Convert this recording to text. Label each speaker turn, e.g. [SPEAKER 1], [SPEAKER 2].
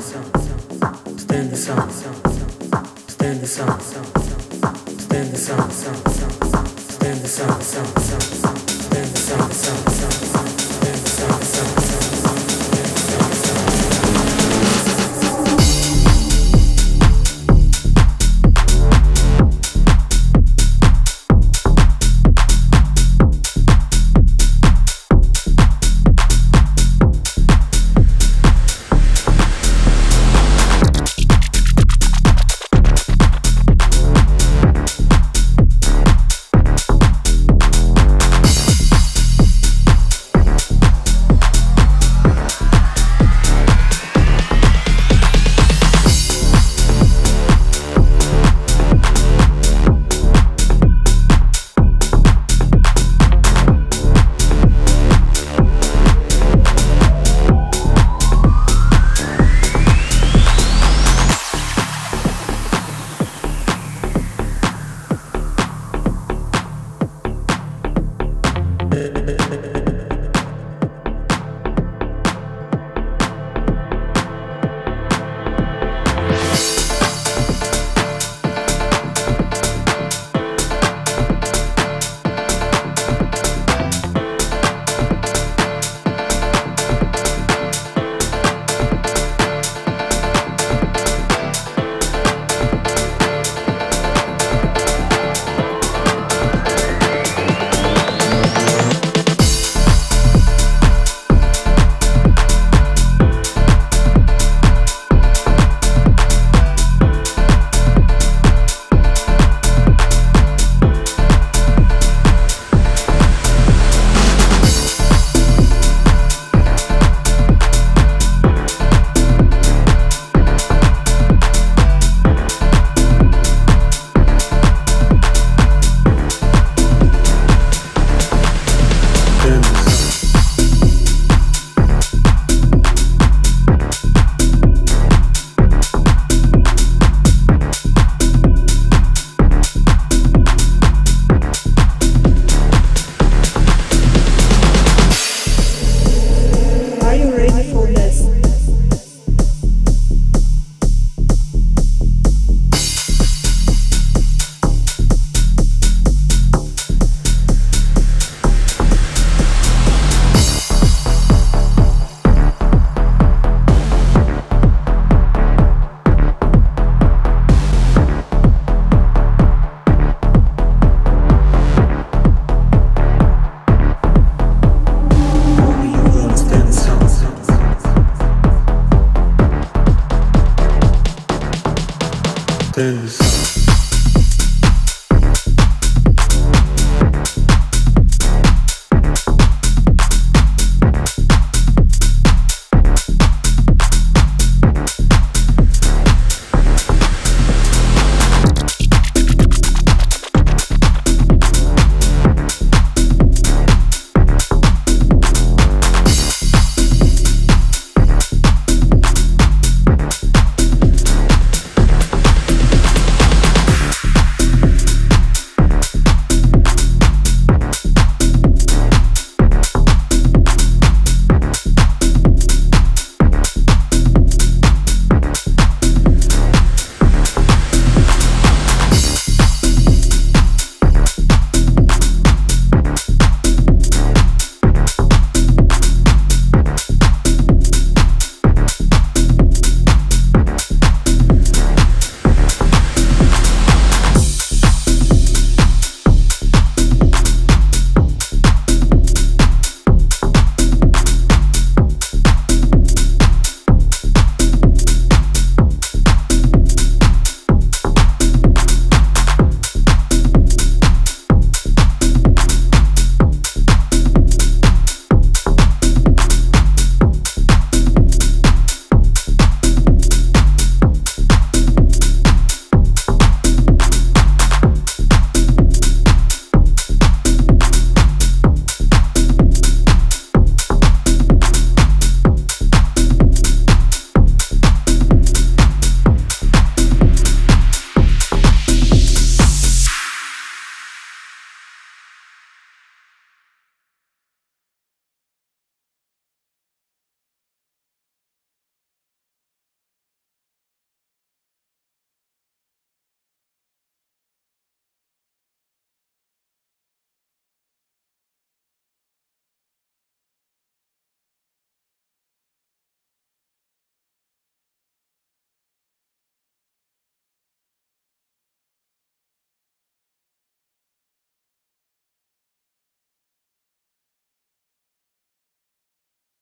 [SPEAKER 1] Stand the sun. Sun. The sun. Stand the sun. The sun. Stand the sun. The sun.
[SPEAKER 2] This.